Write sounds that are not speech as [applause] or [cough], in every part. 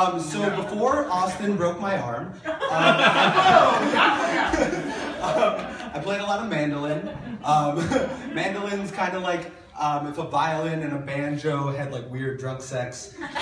Um, so before Austin broke my arm, um, [laughs] um, I played a lot of mandolin. Um, [laughs] mandolin's kind of like um, if a violin and a banjo had like weird drunk sex. Um, [laughs]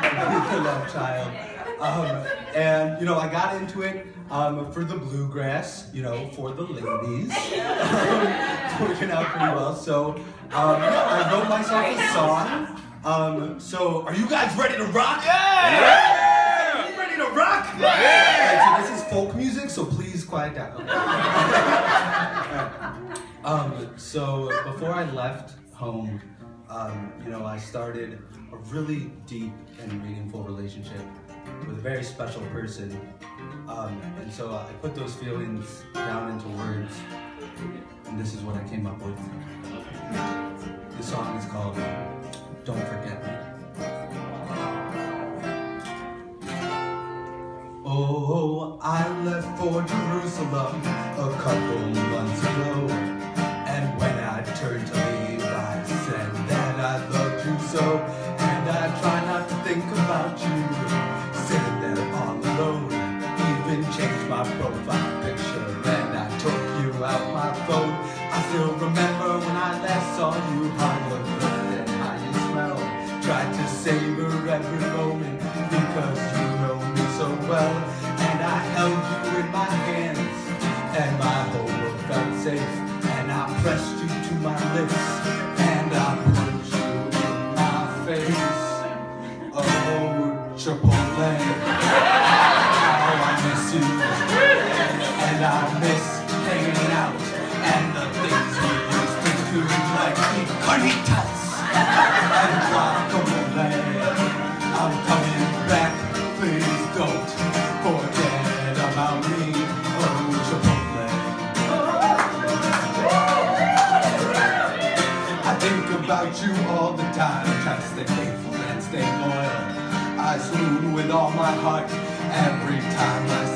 mandolin love child. Um, and you know, I got into it um, for the bluegrass, you know, for the ladies. It's [laughs] working out pretty well. So um, yeah, I wrote myself a song. Um, so are you guys ready to rock? Yeah! You ready to rock? Yeah! so this is folk music, so please quiet down. [laughs] um, so before I left home, um, you know, I started a really deep and meaningful relationship with a very special person. Um, and so I put those feelings down into words, and this is what I came up with. The song is called Don't Forget Me. Oh, I left for Jerusalem a couple months ago. My profile picture and I took you out my phone. I still remember when I last saw you, how you looked and how you smelled. Tried to savor every moment because you know me so well. And I held you in my hands and my whole world felt safe. And I pressed you to my lips and I put you in my face. Oh, Chipotle, And I miss hanging out and the things we used to do like eat carnitas and guacamole. I'm coming back, please don't forget about me. Oh, Chipotle. I think about you all the time, try to stay faithful and stay loyal. I swoon with all my heart every time I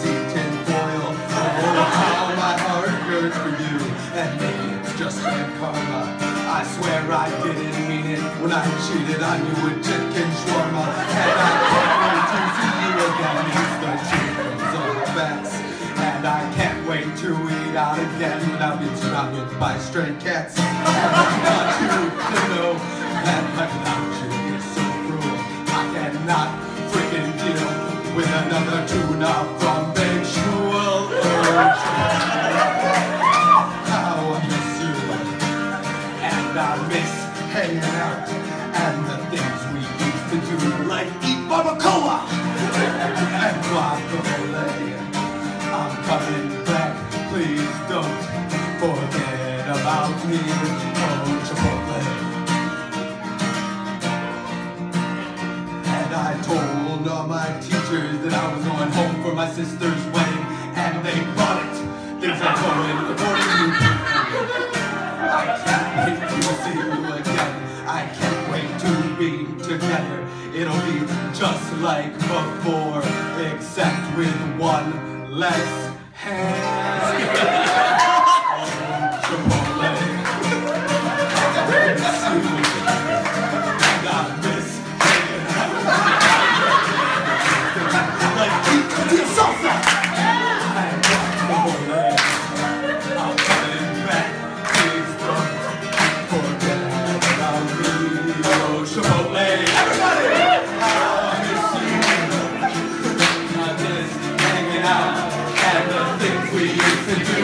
I cheated on you with chicken shawarma. And I can't wait to see you again. It's the from Zona Fats. And I can't wait to eat out again without being surrounded by stray cats. [laughs] I want you to know that without you is so cruel. I cannot freaking deal with another tuna from Big Shmuel. How I miss you. And I miss hanging out and the things we used to do, like eat barbacoa and guacamole. I'm coming back, please don't forget about me, oh Chipotle. And I told all my teachers that I was going home for my sister's wedding, and they bought it. Things are going according to I can't wait to see you together. It'll be just like before, except with one less hand. out. And the things we used to do.